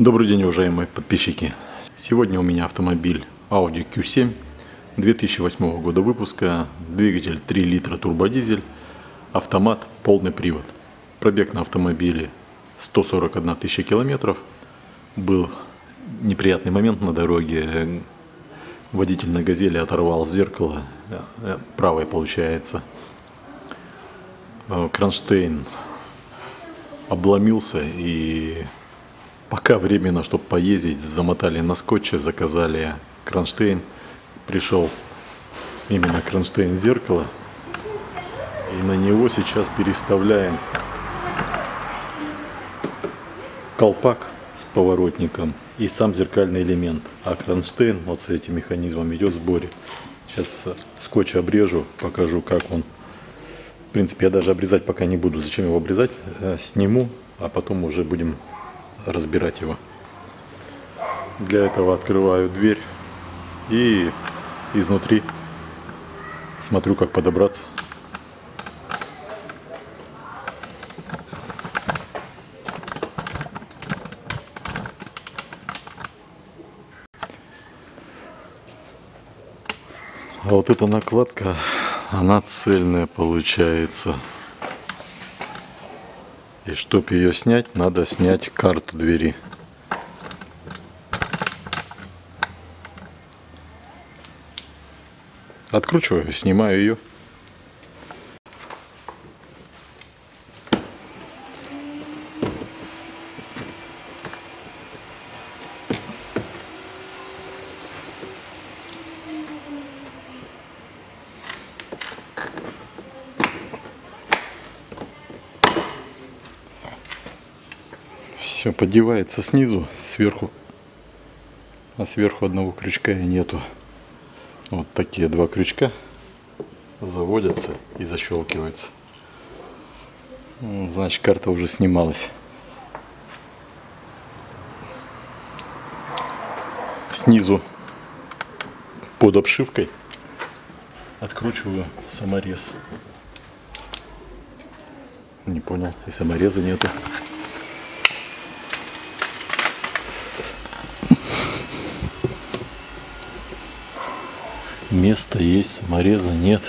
Добрый день, уважаемые подписчики. Сегодня у меня автомобиль Audi Q7 2008 года выпуска, двигатель 3 литра турбодизель, автомат, полный привод. Пробег на автомобиле 141 тысяча километров. Был неприятный момент на дороге. Водитель на «Газели» оторвал зеркало, э, правое получается. Кронштейн обломился и Пока временно, чтобы поездить, замотали на скотче, заказали кронштейн. Пришел именно кронштейн зеркала. И на него сейчас переставляем колпак с поворотником и сам зеркальный элемент. А кронштейн вот с этим механизмом идет в сборе. Сейчас скотч обрежу, покажу, как он. В принципе, я даже обрезать пока не буду. Зачем его обрезать? Э, сниму, а потом уже будем разбирать его. Для этого открываю дверь и изнутри смотрю, как подобраться. А вот эта накладка, она цельная получается. И чтобы ее снять, надо снять карту двери. Откручиваю, снимаю ее. Все поддевается снизу, сверху. А сверху одного крючка и нету. Вот такие два крючка заводятся и защелкиваются. Значит, карта уже снималась. Снизу под обшивкой откручиваю саморез. Не понял, и самореза нету. Место есть, самореза нет.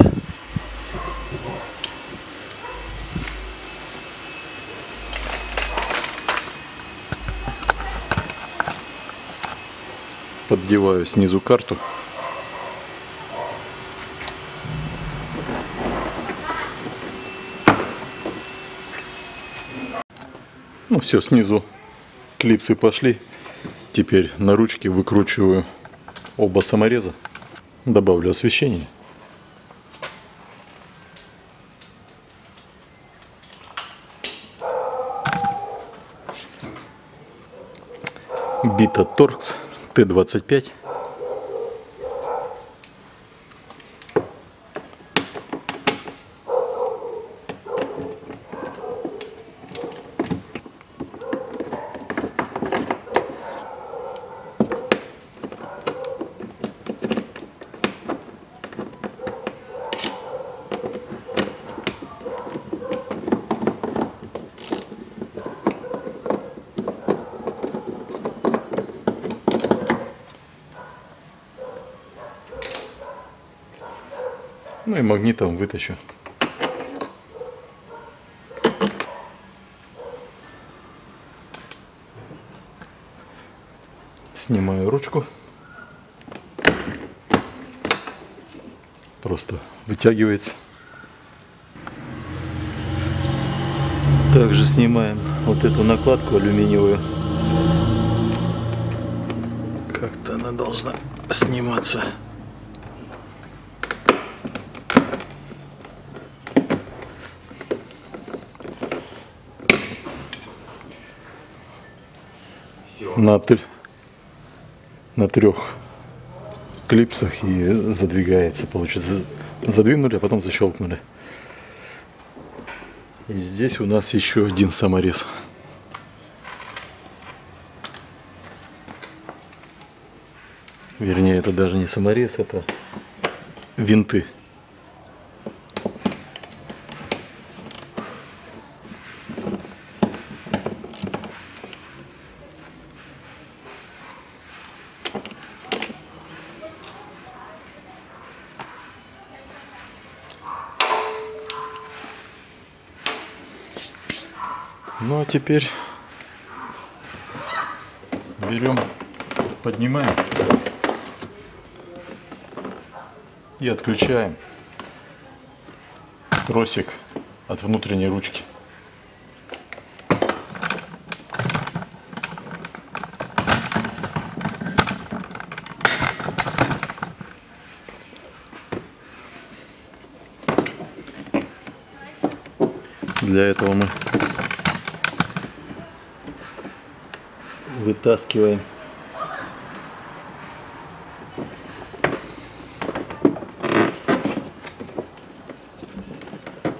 Поддеваю снизу карту. Ну все, снизу клипсы пошли. Теперь на ручке выкручиваю оба самореза. Добавлю освещение. Бита Торкс Т-25 Ну и магнитом вытащу. Снимаю ручку. Просто вытягивается. Также снимаем вот эту накладку алюминиевую. Как-то она должна сниматься. На, на трех клипсах и задвигается, получится. Задвинули, а потом защелкнули. И здесь у нас еще один саморез. Вернее, это даже не саморез, это винты. Ну а теперь берем, поднимаем и отключаем тросик от внутренней ручки. Для этого мы вытаскиваем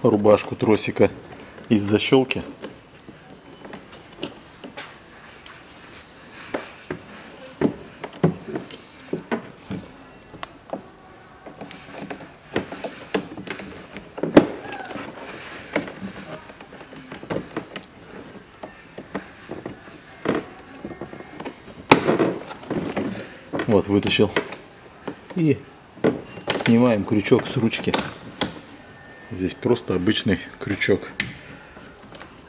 рубашку тросика из защелки. Вот, вытащил. И снимаем крючок с ручки. Здесь просто обычный крючок.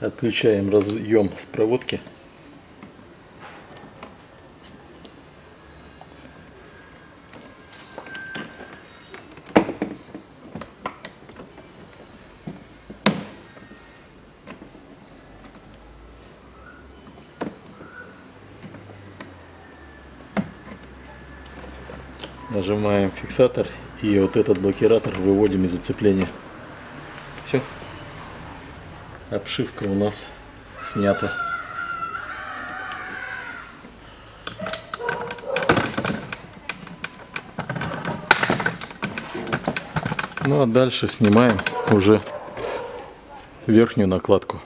Отключаем разъем с проводки. Нажимаем фиксатор и вот этот блокиратор выводим из зацепления. Все. Обшивка у нас снята. Ну а дальше снимаем уже верхнюю накладку.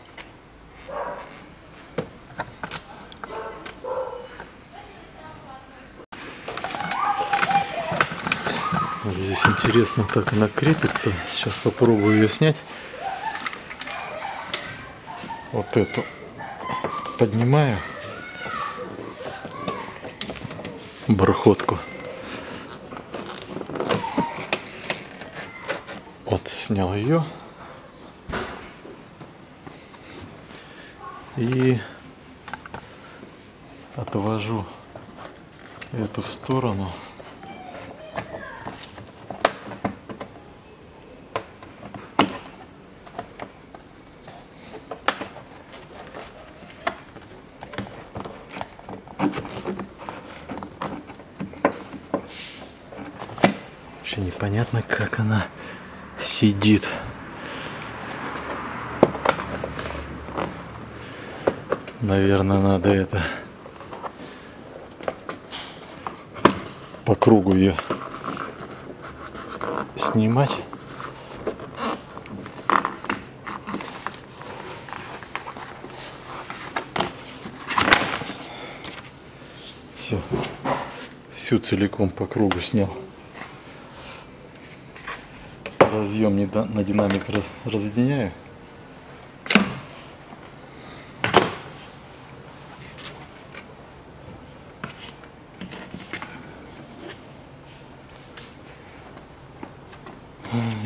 Здесь интересно, как она крепится. Сейчас попробую ее снять. Вот эту поднимаю. Бархотку. Вот снял ее. И отвожу эту в сторону. Непонятно, как она сидит. Наверное, надо это по кругу ее снимать. Все, всю целиком по кругу снял. Разъем не на динамик раз- разъединяю.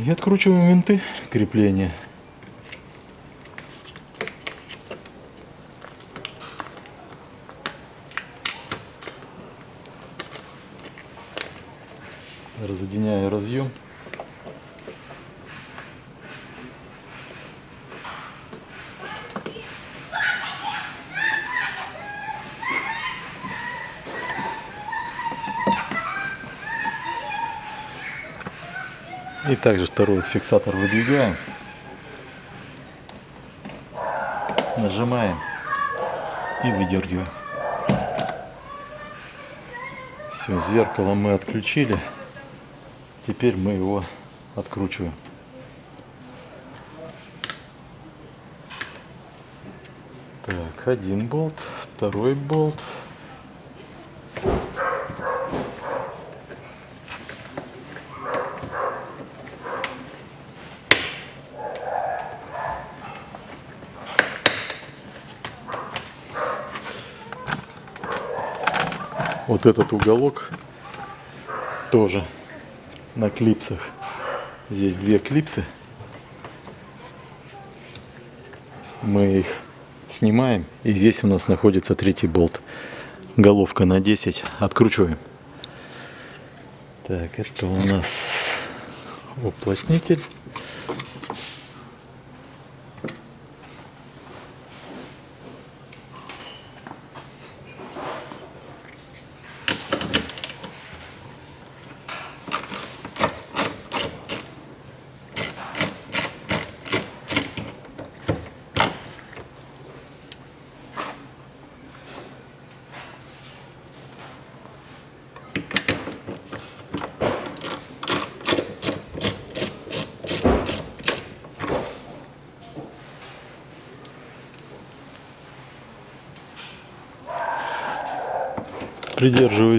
И откручиваем винты крепления. Разъединяю разъем. Также второй фиксатор выдвигаем. Нажимаем и выдергиваем. Все, зеркало мы отключили. Теперь мы его откручиваем. Так, один болт, второй болт. Вот этот уголок тоже на клипсах. Здесь две клипсы. Мы их Снимаем. И здесь у нас находится третий болт. Головка на 10. Откручиваем. Так, это у нас уплотнитель.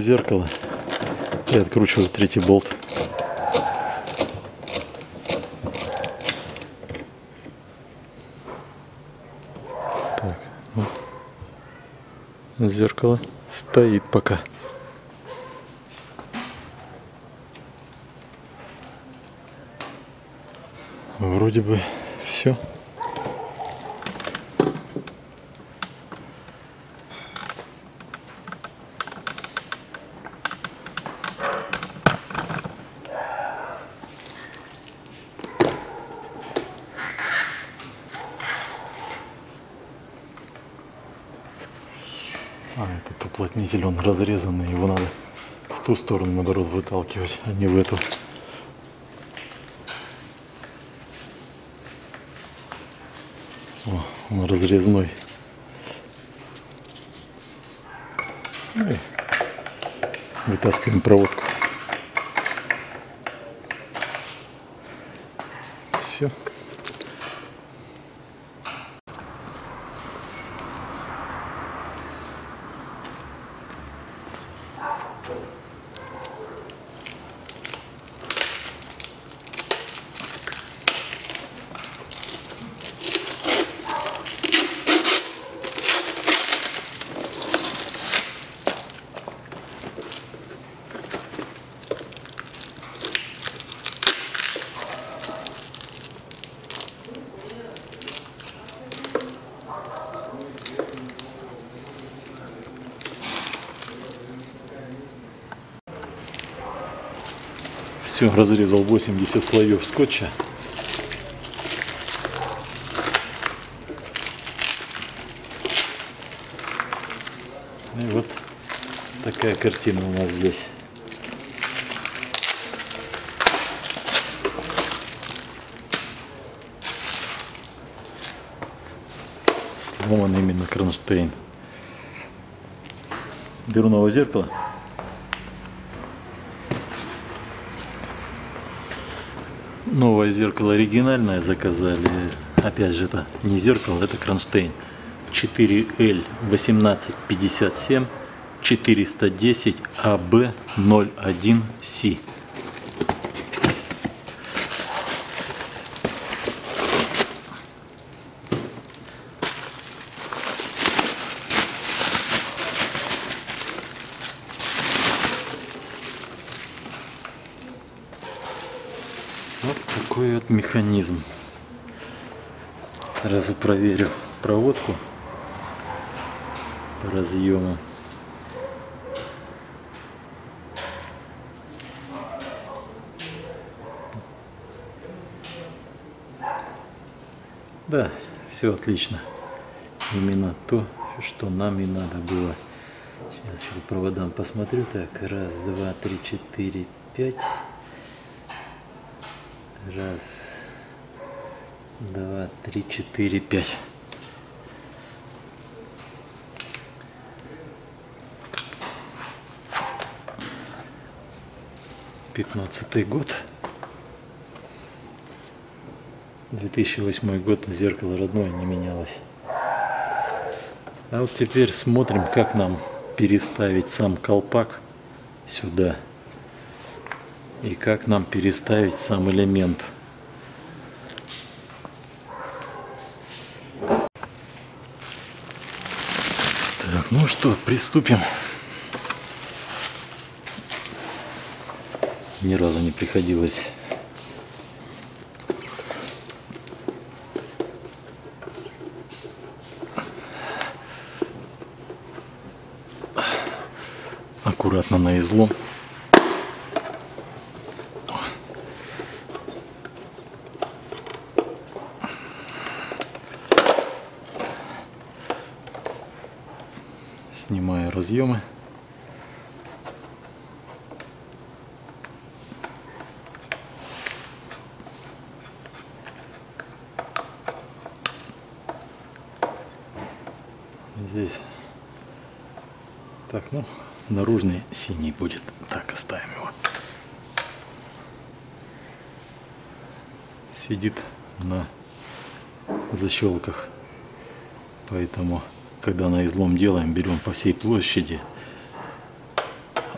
Зеркало и откручиваю третий болт. Так, вот. Зеркало стоит пока. Вроде бы все. А, уплотнитель, он разрезанный, его надо в ту сторону, наоборот, выталкивать, а не в эту. О, он разрезной. Ой. Вытаскиваем проводку. Все, разрезал 80 слоев скотча. И вот такая картина у нас здесь. Сломан именно кронштейн. Беру новое зеркало. Новое зеркало оригинальное заказали. Опять же, это не зеркало, это кронштейн. 4L1857 410 AB01C. Вот такой вот механизм. Сразу проверю проводку по разъему. Да, все отлично. Именно то, что нам и надо было. Сейчас по проводам посмотрю. Так, раз, два, три, четыре, пять. Раз, два, три, четыре, пять. Пятнадцатый год. 2008 год, зеркало родное не менялось. А вот теперь смотрим, как нам переставить сам колпак сюда и как нам переставить сам элемент. Так, ну что, приступим. Ни разу не приходилось аккуратно на излом. Разъемы. Здесь так, ну, наружный синий будет. Так, оставим его. Сидит на защелках. Поэтому, когда на излом делаем, берем по всей площади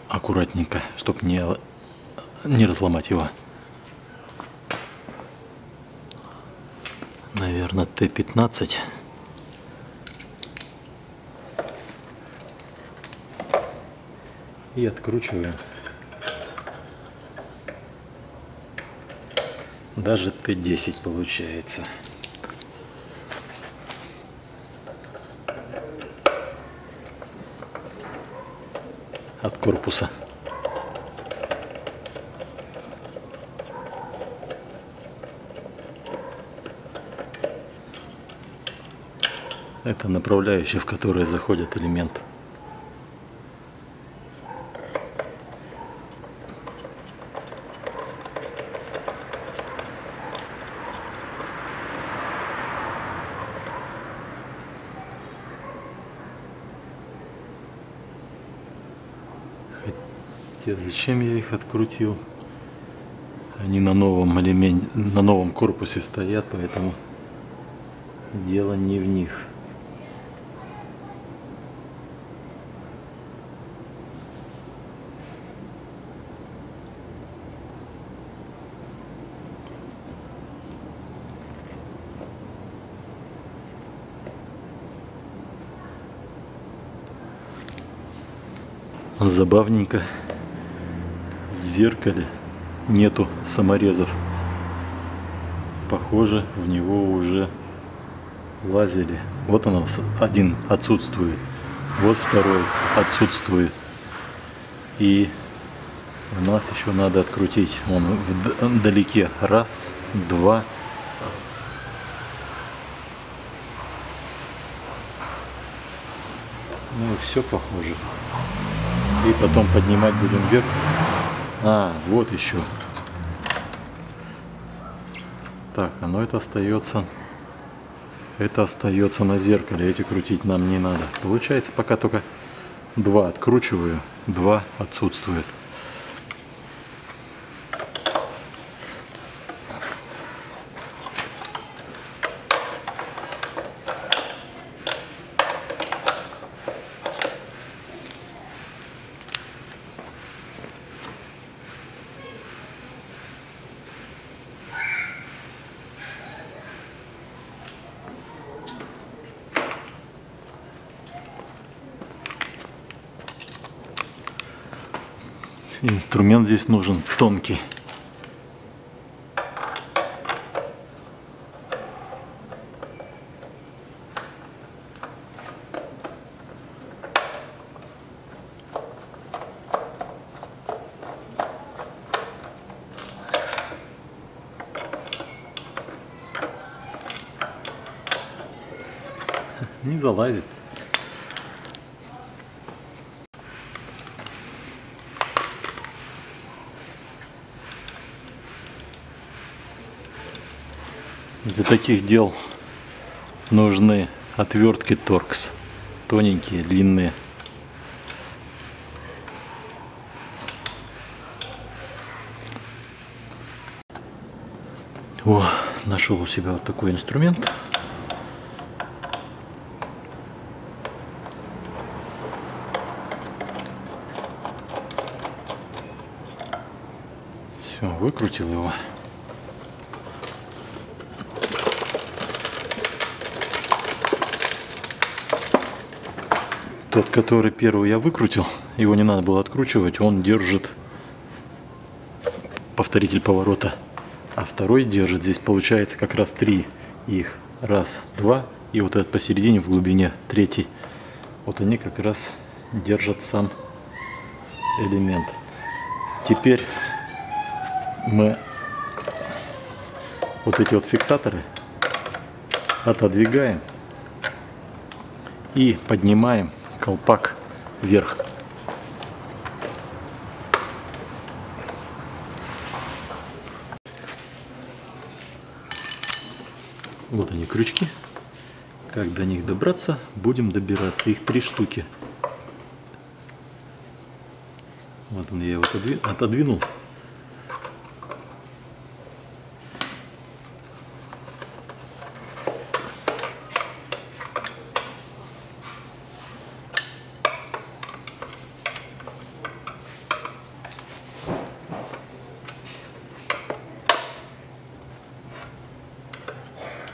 аккуратненько, чтобы не, не разломать его. Наверное, Т-15. и откручиваем. Даже Т10 получается. От корпуса. Это направляющая, в которой заходят элементы. Зачем я их открутил? Они на новом элементе, на новом корпусе стоят, поэтому дело не в них. Забавненько в зеркале нету саморезов. Похоже, в него уже лазили. Вот он один отсутствует. Вот второй отсутствует. И у нас еще надо открутить. Он вдалеке. Раз, два. Ну и все похоже. И потом поднимать будем вверх. А, вот еще. Так, оно это остается. Это остается на зеркале. Эти крутить нам не надо. Получается, пока только два откручиваю, два отсутствует. Инструмент здесь нужен тонкий. Не залазит. Для таких дел нужны отвертки торкс. Тоненькие, длинные. О, нашел у себя вот такой инструмент. Все, выкрутил его. Тот, который первый я выкрутил, его не надо было откручивать, он держит повторитель поворота. А второй держит, здесь получается как раз три их. Раз, два, и вот этот посередине в глубине, третий. Вот они как раз держат сам элемент. Теперь мы вот эти вот фиксаторы отодвигаем и поднимаем колпак вверх. Вот они крючки. Как до них добраться, будем добираться. Их три штуки. Вот он, я его отодвинул.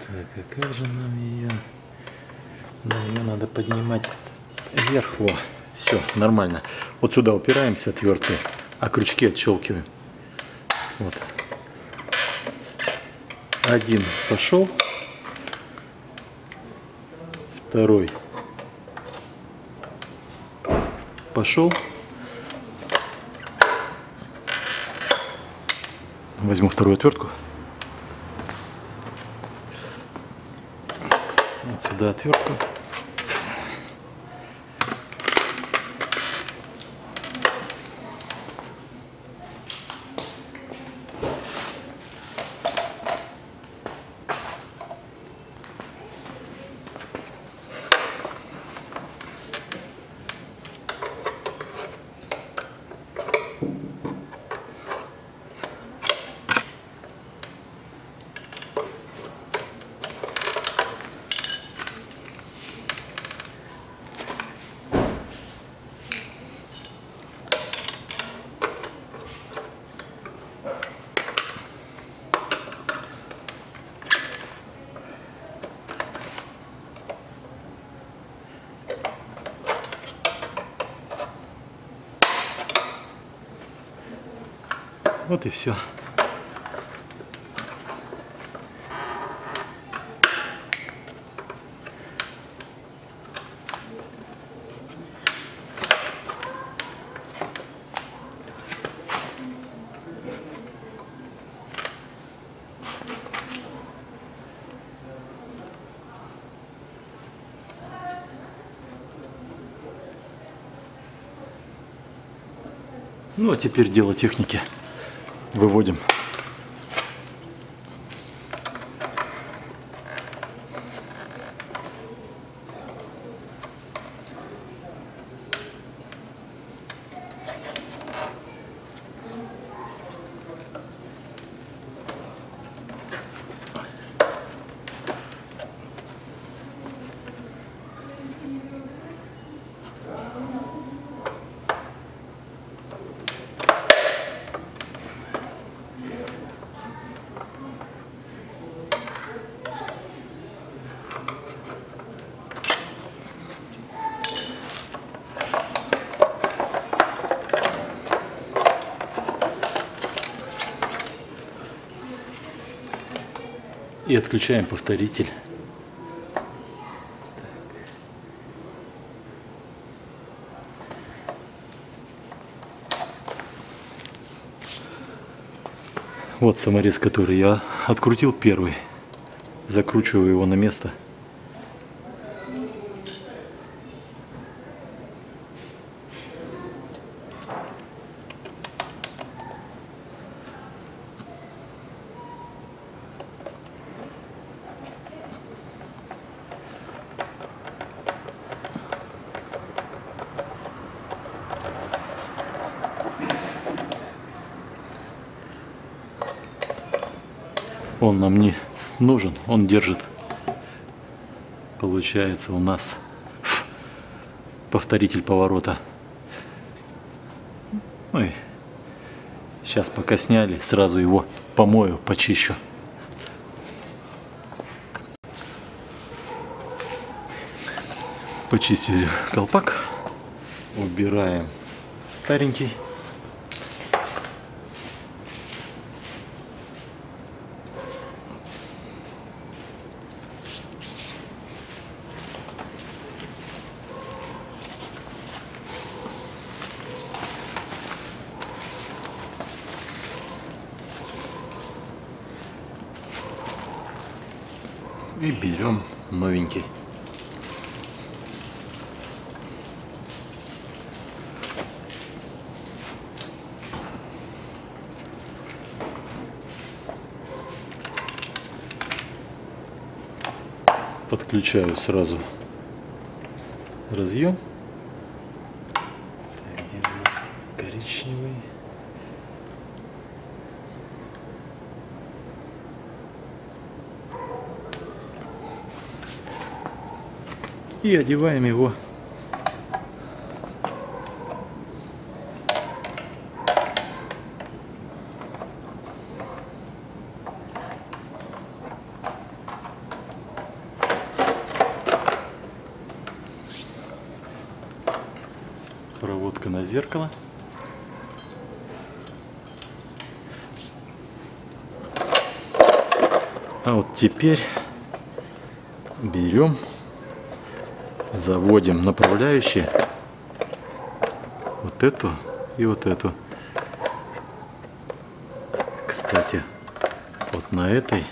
Так, а как же нам ее... Нам ее надо поднимать вверх. Во, все, нормально. Вот сюда упираемся отверткой, а крючки отщелкиваем. Вот. Один пошел. Второй пошел. Возьму вторую отвертку. Вот сюда отвертку. Вот и все. Ну а теперь дело техники. Выводим. И отключаем повторитель. Вот саморез, который я открутил первый. Закручиваю его на место. Он нам не нужен, он держит. Получается у нас повторитель поворота. Ну и сейчас пока сняли, сразу его помою, почищу. Почистили колпак, убираем старенький. И берем новенький. Подключаю сразу разъем. Так, где у нас коричневый? И одеваем его проводка на зеркало. А вот теперь берем, заводим направляющие, вот эту и вот эту. Кстати, вот на этой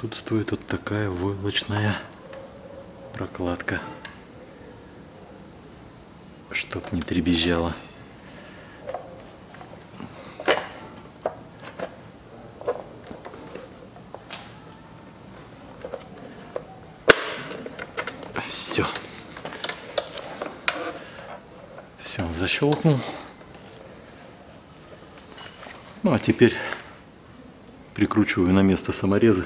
отсутствует вот такая войлочная прокладка, чтоб не требезжало. Все. Все, он защелкнул. Ну а теперь прикручиваю на место саморезы.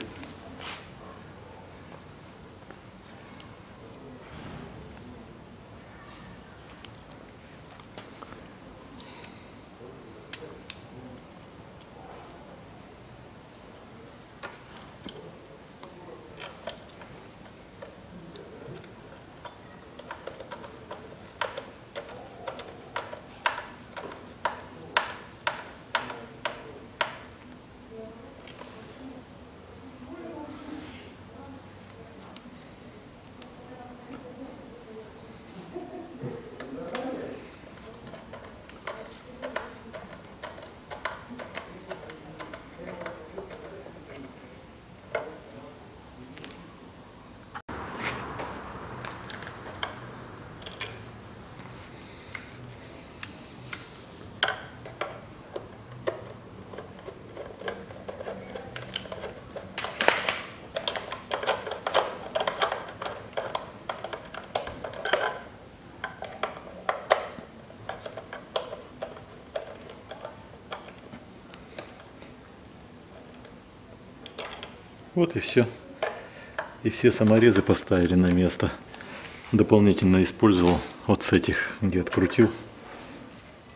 Вот и все. И все саморезы поставили на место. Дополнительно использовал вот с этих, где открутил,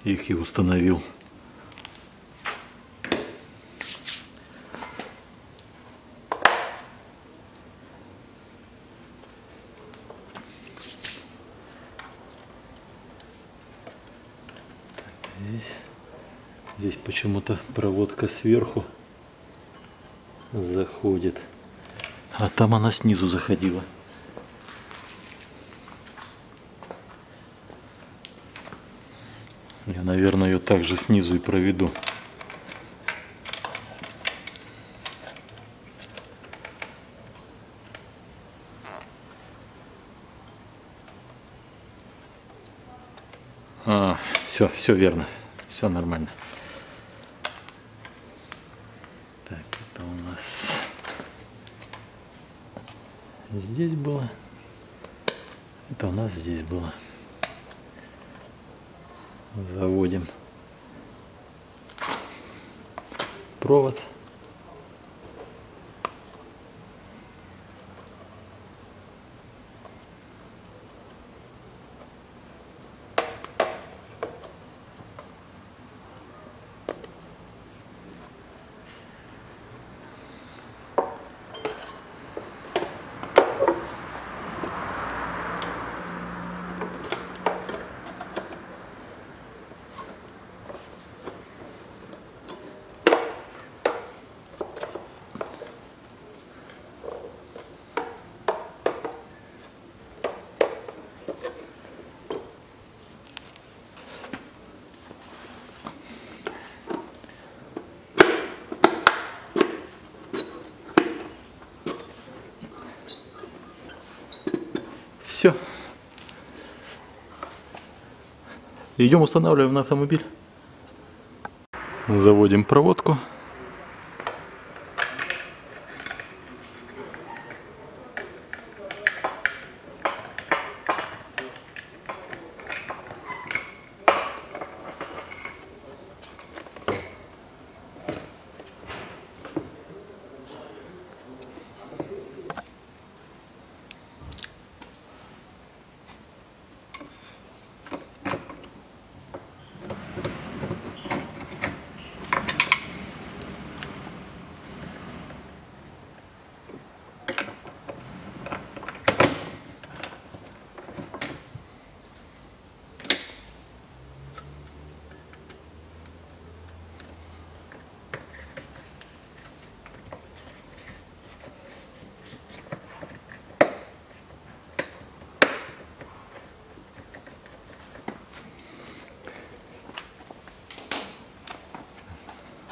их и установил. Здесь, здесь почему-то проводка сверху заходит. А там она снизу заходила. Я, наверное, ее также снизу и проведу. А, все, все верно. Все нормально. Так, это у нас здесь было. Это у нас здесь было. Заводим провод. Все. Идем устанавливаем на автомобиль. Заводим проводку.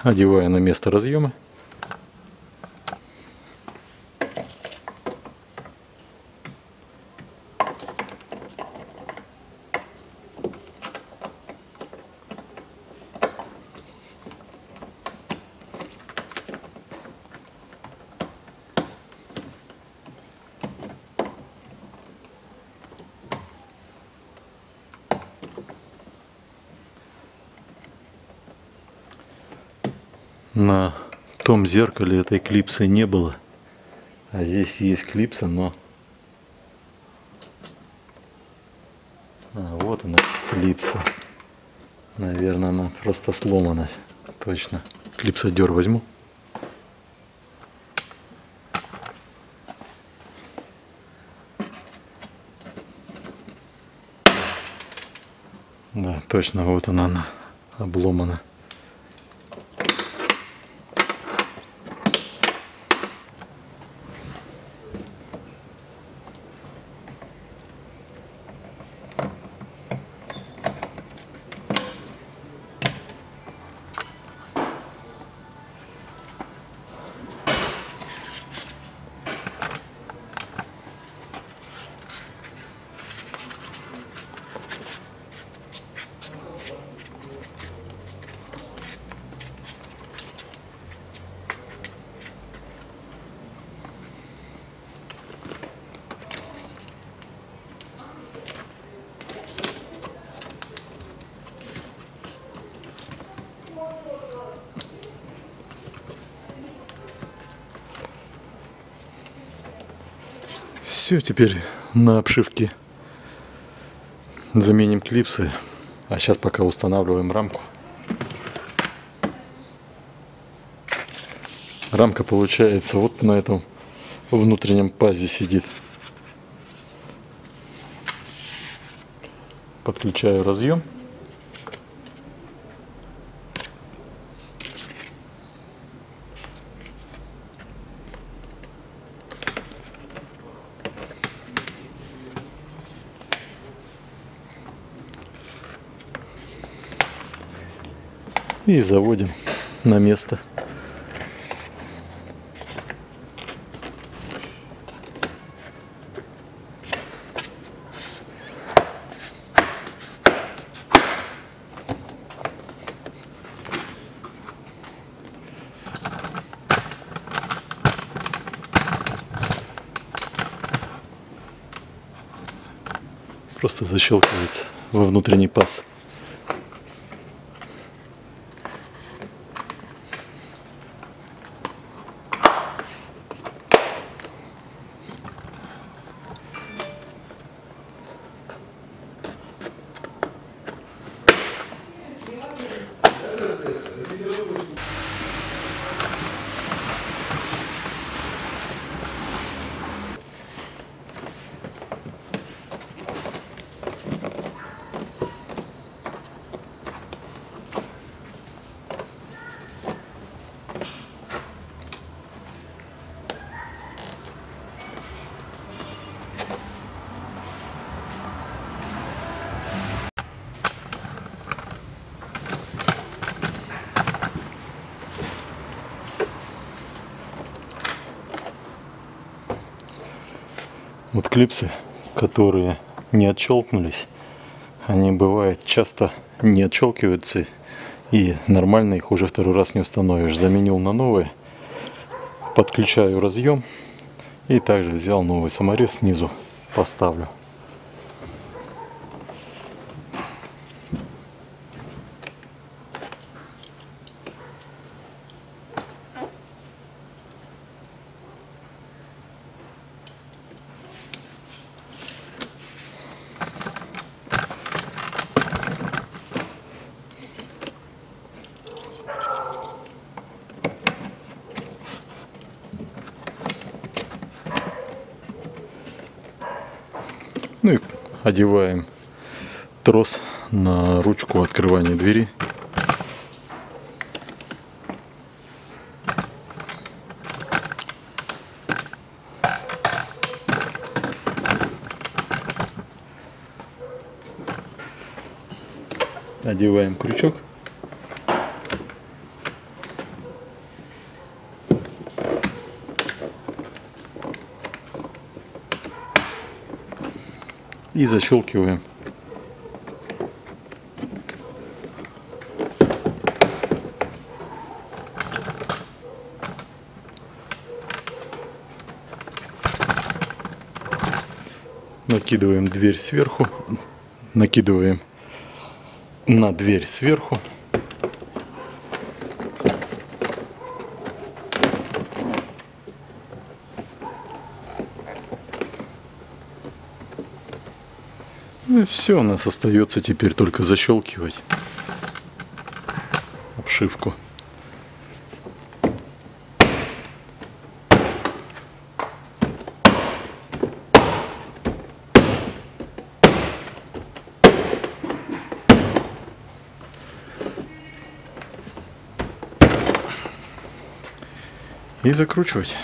Одеваю на место разъема. На том зеркале этой клипсы не было. А здесь есть клипса, но... А, вот она, клипса. Наверное, она просто сломана. Точно. Клипсодер возьму. Да, точно, вот она, она обломана. Все, теперь на обшивке заменим клипсы. А сейчас пока устанавливаем рамку. Рамка получается вот на этом внутреннем пазе сидит. Подключаю разъем. И заводим на место. Просто защелкивается во внутренний паз. Клипсы которые не отщелкнулись, они бывает часто не отщелкиваются и нормально их уже второй раз не установишь. Заменил на новые, подключаю разъем и также взял новый саморез снизу, поставлю. Ну и одеваем трос на ручку открывания двери. Одеваем крючок. И защелкиваем. Накидываем дверь сверху, накидываем на дверь сверху. Все, у нас остается теперь только защелкивать обшивку. И закручивать.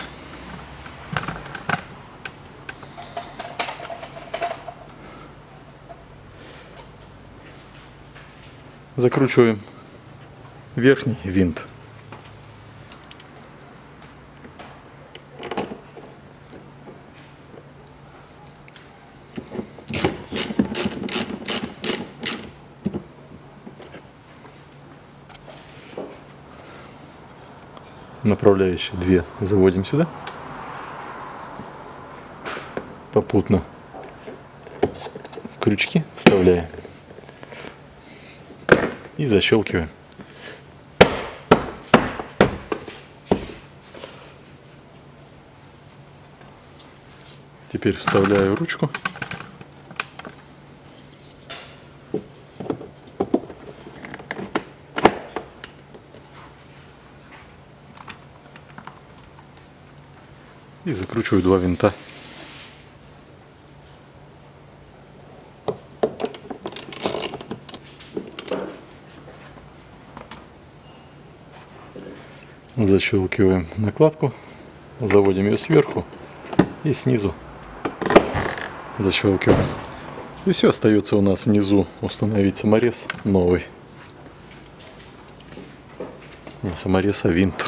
Закручиваем верхний винт. Направляющие две заводим сюда. Попутно крючки вставляем и защелкиваем. Теперь вставляю ручку. И закручиваю два винта. Защелкиваем накладку, заводим ее сверху и снизу защелкиваем. И все остается у нас внизу установить саморез новый. Не саморез, а винт.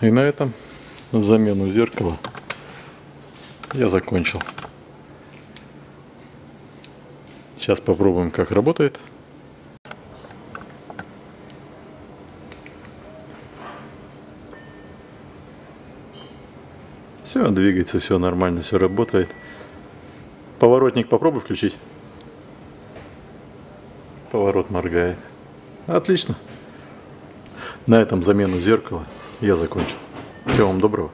И на этом замену зеркала я закончил. Сейчас попробуем, как работает. Все, двигается, все нормально, все работает. Поворотник попробуй включить. Поворот моргает. Отлично. На этом замену зеркала я закончил. Всего вам доброго.